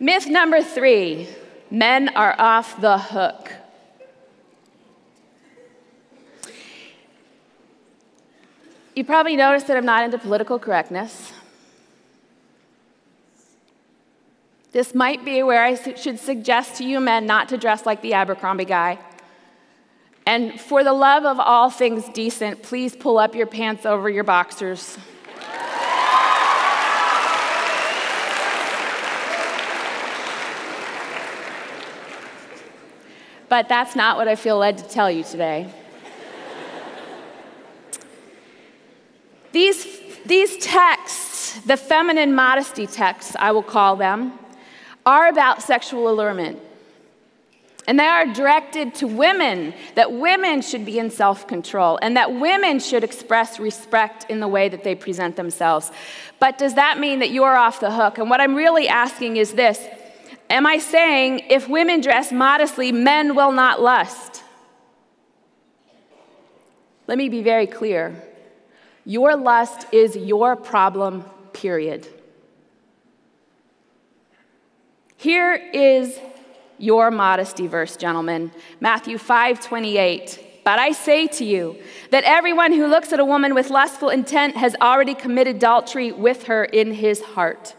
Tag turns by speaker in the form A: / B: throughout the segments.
A: Myth number three men are off the hook. You probably noticed that I'm not into political correctness. This might be where I should suggest to you men not to dress like the Abercrombie guy. And for the love of all things decent, please pull up your pants over your boxers. But that's not what I feel led to tell you today. these, these texts, the feminine modesty texts, I will call them, are about sexual allurement. And they are directed to women, that women should be in self control and that women should express respect in the way that they present themselves. But does that mean that you're off the hook? And what I'm really asking is this Am I saying if women dress modestly, men will not lust? Let me be very clear. Your lust is your problem, period. Here is your modesty verse, gentlemen. Matthew 5 28. But I say to you that everyone who looks at a woman with lustful intent has already committed adultery with her in his heart.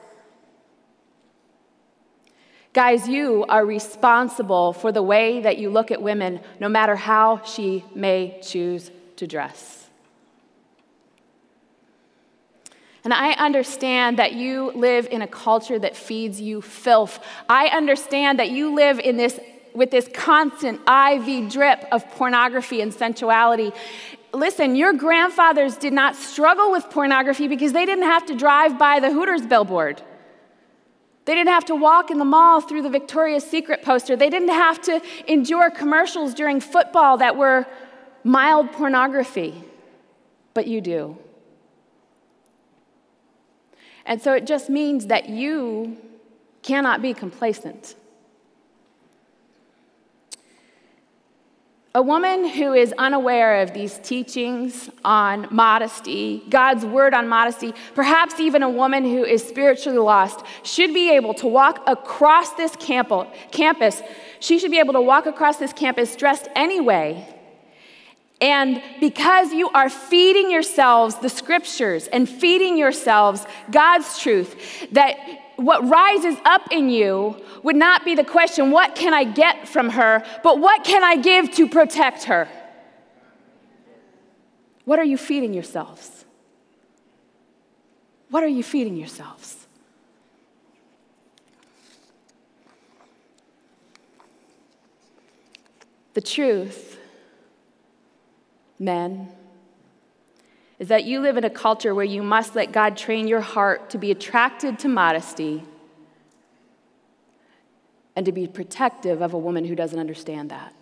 A: Guys, you are responsible for the way that you look at women, no matter how she may choose to dress. And I understand that you live in a culture that feeds you filth. I understand that you live in this with this constant IV drip of pornography and sensuality. Listen, your grandfathers did not struggle with pornography because they didn't have to drive by the Hooters billboard. They didn't have to walk in the mall through the Victoria's Secret poster. They didn't have to endure commercials during football that were mild pornography. But you do. And so it just means that you cannot be complacent. A woman who is unaware of these teachings on modesty, God's word on modesty, perhaps even a woman who is spiritually lost, should be able to walk across this campus. She should be able to walk across this campus dressed anyway and because you are feeding yourselves the scriptures and feeding yourselves God's truth, that what rises up in you would not be the question, what can I get from her, but what can I give to protect her? What are you feeding yourselves? What are you feeding yourselves? The truth men, is that you live in a culture where you must let God train your heart to be attracted to modesty and to be protective of a woman who doesn't understand that.